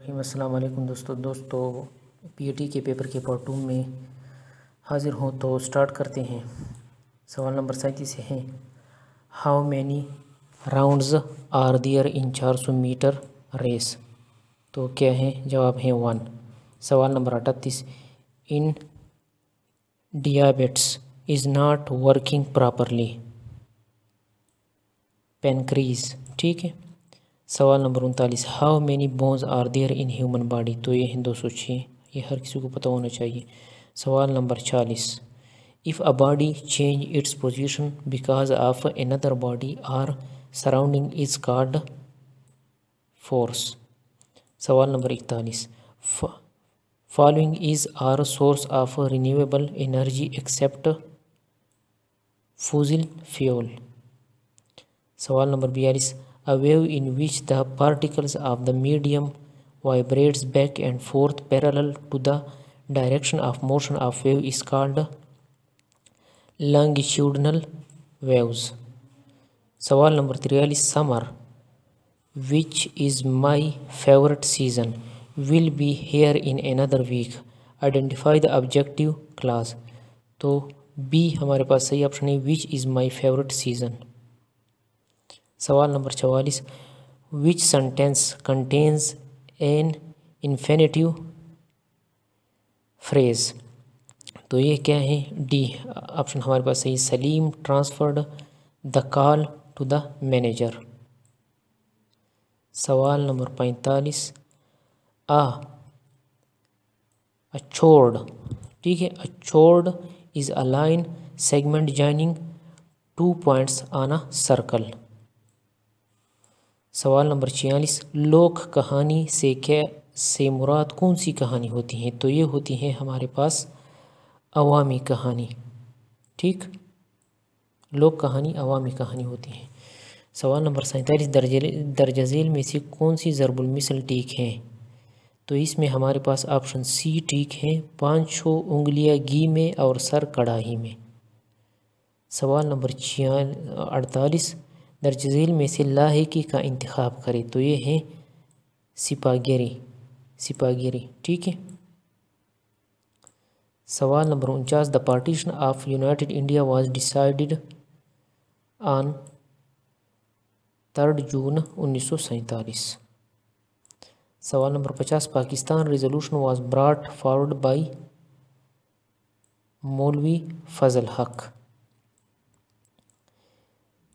السلام علیکم دوستو دوستو، پی اے ٹی کے پیپر کے پارٹ ٹو میں حاضر ہوں تو سٹارٹ کرتے ہیں۔ سوال نمبر سینتیس سے ہیں how many rounds are there in چار سو میٹر ریس تو کیا ہیں؟ جواب ہیں ون سوال number اٹھتیس، in diabetes is not working properly pancreas ٹھیک ہے؟ سوال نمبر انتالیس how many bones are there in human body تو یہ ہیں دو سو چھ یہ ہر کسی کو پتہ ہونا چاہیے۔ سوال نمبر چالیس if a body change its position because of another body or surrounding is called force سوال نمبر اکتالیس following is are source of renewable energy except fossil fuel سوال نمبر بیالیس A wave in which the particles of the medium vibrates back and forth parallel to the direction of motion of wave is called longitudinal waves. سوال number تریالیس summer which is my favorite season will be here in another week identify the objective clause تو B ہمارے پاس صحیح option ہے which is my favorite season سوال number چوالیس۔ Which sentence contains an infinitive phrase تو یہ کیا ہے؟ ڈی آپشن ہمارے پاس صحیح Salim transferred the call to the manager سوال نمبر پینتالیس۔ آ اچھوڑ ٹھیک ہے a chord is a line segment joining two points on a circle سوال نمبر چھیالیس، لوک کہانی سے کیا سے مراد کون سی کہانی ہوتی ہیں؟ تو یہ ہوتی ہیں ہمارے پاس عوامی کہانی، ٹھیک؟ لوک کہانی، عوامی کہانی ہوتی ہیں۔ سوال نمبر سینتالیس درجہ ذیل میں سے کون سی ضرب المثل ٹھیک ہیں؟ تو اس میں ہمارے پاس آپشن سی ٹھیک ہے پانچوں انگلیاں گھی میں اور سر کڑاہی میں۔ سوال نمبر چھیال اڑتالیس درج ذیل میں سے لاحقی کا انتخاب کرے تو یہ ہے سپاگیری سپاگیری، ٹھیک ہے؟ سوال نمبر انچاس the partition of united India was decided on third June انیس سو سینتالیس۔ سوال نمبر پچاس، Pakistan resolution was brought forward by Maulvi Fazal Haq.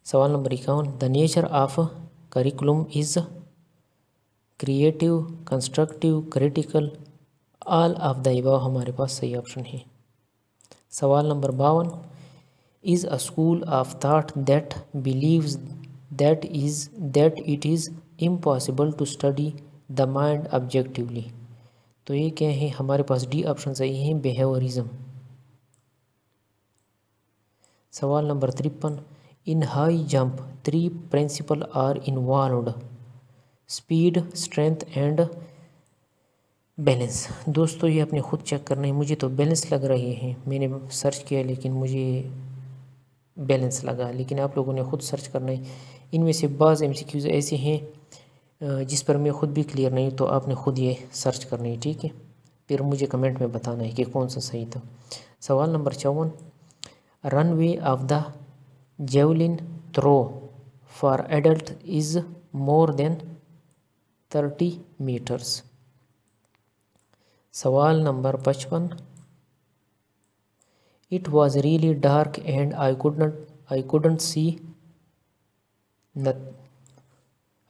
سوال number اکاون the nature of curriculum is creative constructive critical all of the above ہمارے پاس صحیح option ہے سوال نمبر باون is a school of thought that believes that is that it is impossible to study the mind objectively تو یہ کیا ہے ہمارے پاس ڈی آپشن صحیح ہیں بیہیوریزم سوال نمبر ترپن In high jump, three principles are involved: speed, strength and balance دوستو یہ اپنے خود چیک کرنا ہے۔ مجھے تو بیلنس لگ رہے ہیں۔ میں نے سرچ کیا لیکن مجھے بیلنس لگا۔ لیکن آپ لوگوں نے خود سرچ کرنا ہے۔ ان میں سے بعض ایم سی کیوز ایسے ہیں جس پر میں خود بھی کلیئر نہیں تو آپ نے خود یہ سرچ کرنا ہے ٹھیک ہے؟ پھر مجھے کمنٹ میں بتانا ہے کہ کون سا صحیح تھا۔ سوال نمبر چون runway of the javelin throw for adult is more than thirty metres سوال نمبر پچپن it was really dark and I'd not I couldn't see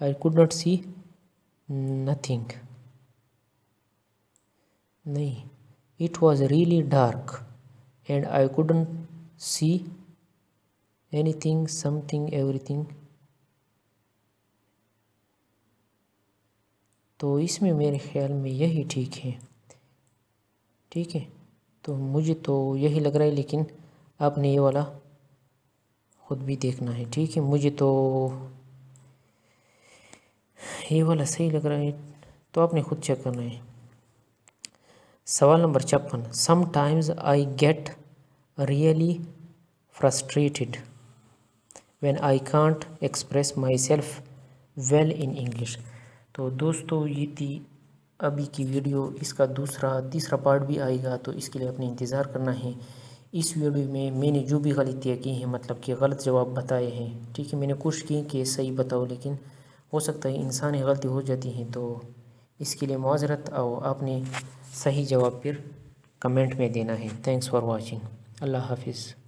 I could not see nothing نہیں it was really dark and I couldn't see anything something everything تو اس میں میرے خیال میں یہی ٹھیک ہے۔ ٹھیک ہے؟ تو مجھے تو یہی لگ رہا ہے، لیکن آپ نے یہ والا خود بھی دیکھنا ہے۔ ٹھیک ہے، مجھے تو یہ والا صحیح لگ رہا ہے۔ تو آپ نے خود چیک کرنا ہے۔ سوال نمبر چپن sometimes I get really frustrated when I can't express myself well in English. تو دوستو، یہ تھی ابھی کی ویڈیو، اس کا دوسرا، تیسرا پارٹ بھی آئے گا، تو اس کے لیے اپنے انتظار کرنا ہے۔ اس ویڈیو میں میں نے جو بھی غلطیاں کی ہیں مطلب کہ غلط جواب بتائے ہیں، ٹھیک ہے، میں نے کوشش کی کہ صحیح بتاؤ لیکن ہو سکتا ہے انسانی غلطی ہو جاتی ہیں۔ تو اس کے لیے معذرت اور آپ نے صحیح جواب پھر کمنٹ میں دینا ہے۔ تھینکس فار واچنگ اللہ حافظ۔